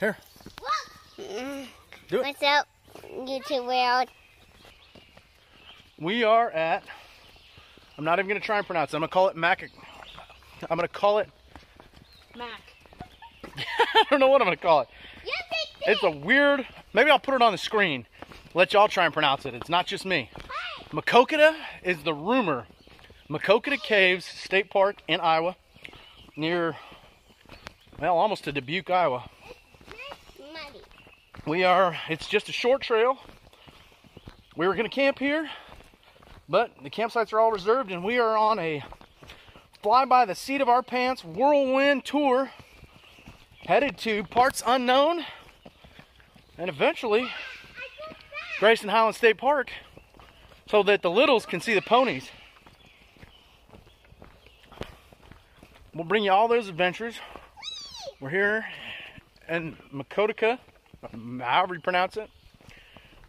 Here. Do it. What's up, YouTube world? We are at. I'm not even gonna try and pronounce it. I'm gonna call it Mac. I'm gonna call it. Mac. I don't know what I'm gonna call it. Yes, It's a weird. Maybe I'll put it on the screen. Let y'all try and pronounce it. It's not just me. Maquoketa is the rumor. Maquoketa Caves State Park in Iowa, near, well, almost to Dubuque, Iowa. We are, it's just a short trail. We were going to camp here, but the campsites are all reserved, and we are on a fly by the seat of our pants whirlwind tour headed to parts unknown and eventually Grayson Highland State Park so that the littles can see the ponies. We'll bring you all those adventures. We're here in Makotica, however you pronounce it.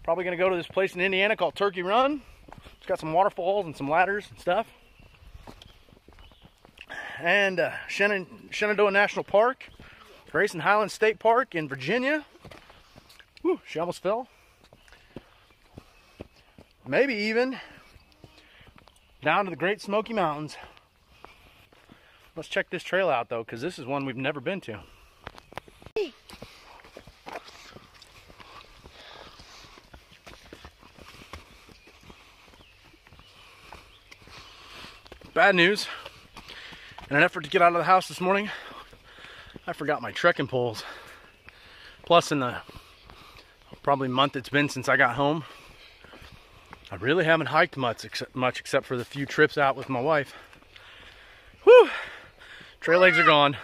Probably gonna go to this place in Indiana called Turkey Run. It's got some waterfalls and some ladders and stuff. And uh, Shenan- Shenandoah National Park, Grayson Highland State Park in Virginia. Whew, she almost fell. Maybe even down to the Great Smoky Mountains. Let's check this trail out though, because this is one we've never been to. Bad news. In an effort to get out of the house this morning, I forgot my trekking poles. Plus, in the probably month it's been since I got home, I really haven't hiked much except, much except for the few trips out with my wife. Whew! Trail legs are gone.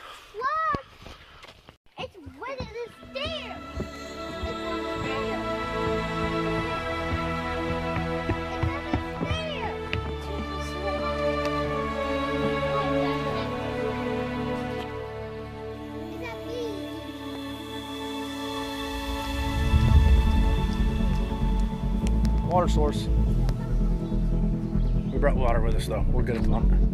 Water source. We brought water with us though. We're good at the.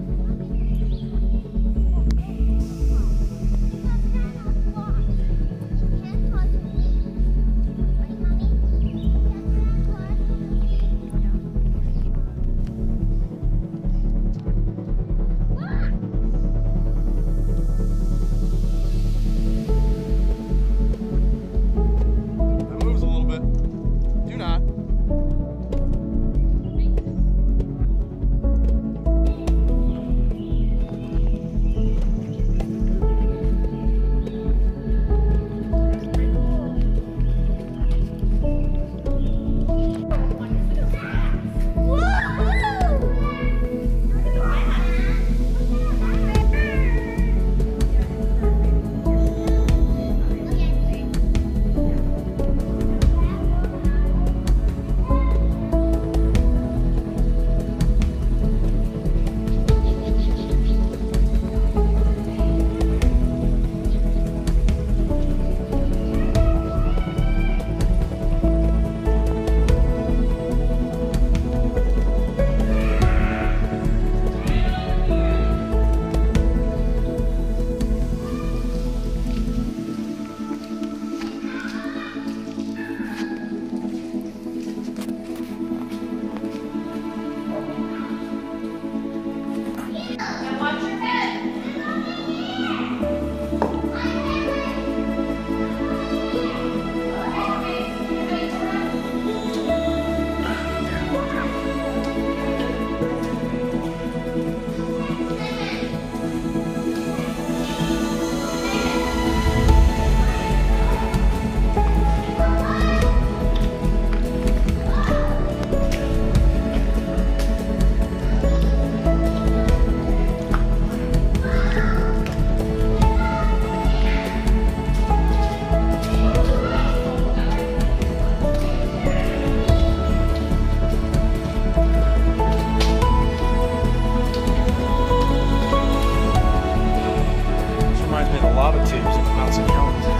脑子里让我们。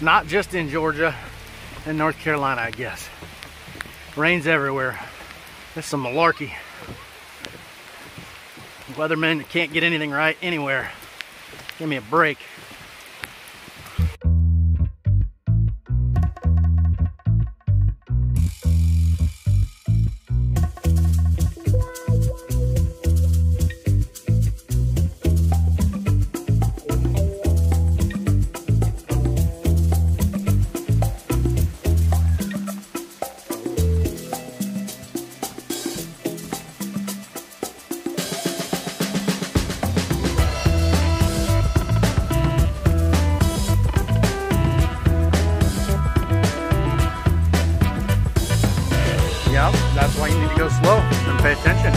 It's not just in Georgia and North Carolina, I guess. Rains everywhere. This is some malarkey. Weathermen can't get anything right anywhere. Give me a break. That's why you need to go slow and pay attention.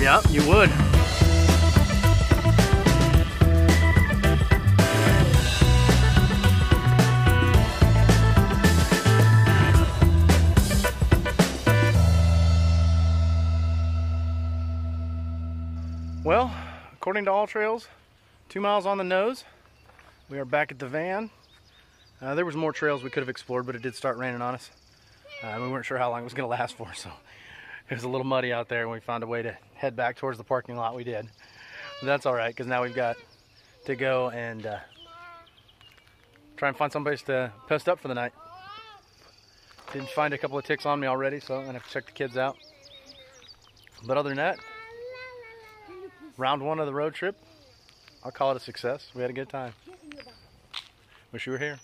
Yep, you would. Well, according to AllTrails, two miles on the nose. We are back at the van. Uh, there was more trails we could have explored, but it did start raining on us. Uh, we weren't sure how long it was going to last for, so it was a little muddy out there, and we found a way to head back towards the parking lot. We did. But that's all right, because now we've got to go and uh, try and find someplace to post up for the night. Didn't find a couple of ticks on me already, so I'm going to have to check the kids out. But other than that, round one of the road trip, I'll call it a success. We had a good time. Wish you were here.